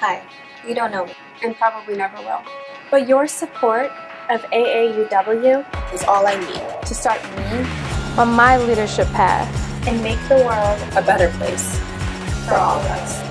Hi, you don't know me. and probably never will. But your support of AAUW Is all I need to start me on my leadership path and make the world A better place for all of us.